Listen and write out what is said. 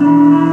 Música